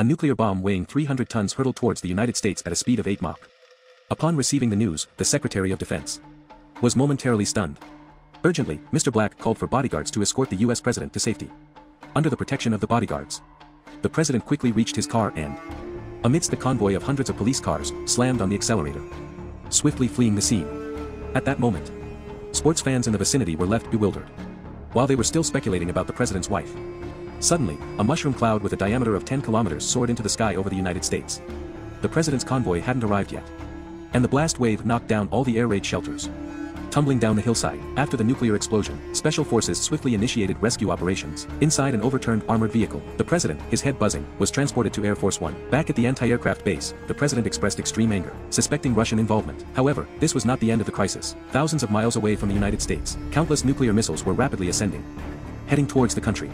a nuclear bomb weighing 300 tons hurtled towards the United States at a speed of 8 Mach. Upon receiving the news, the Secretary of Defense was momentarily stunned. Urgently, Mr. Black called for bodyguards to escort the US president to safety. Under the protection of the bodyguards, the president quickly reached his car and, amidst the convoy of hundreds of police cars, slammed on the accelerator, swiftly fleeing the scene. At that moment, sports fans in the vicinity were left bewildered. While they were still speculating about the president's wife, Suddenly, a mushroom cloud with a diameter of 10 kilometers soared into the sky over the United States. The president's convoy hadn't arrived yet. And the blast wave knocked down all the air raid shelters. Tumbling down the hillside, after the nuclear explosion, special forces swiftly initiated rescue operations. Inside an overturned armored vehicle, the president, his head buzzing, was transported to Air Force One. Back at the anti-aircraft base, the president expressed extreme anger, suspecting Russian involvement. However, this was not the end of the crisis. Thousands of miles away from the United States, countless nuclear missiles were rapidly ascending. Heading towards the country.